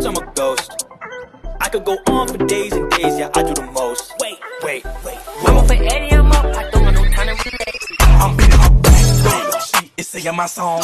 bitch, I'm a ghost. I could go on for days and days, yeah, I do the most. Wait, wait, wait. I'm up for Eddie, I'm up. I don't got no time to relax. I'm beating her back. She is singing my song.